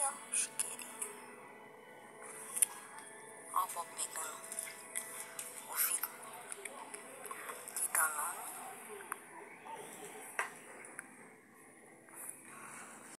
Vamos, querido. Ó, vou pegar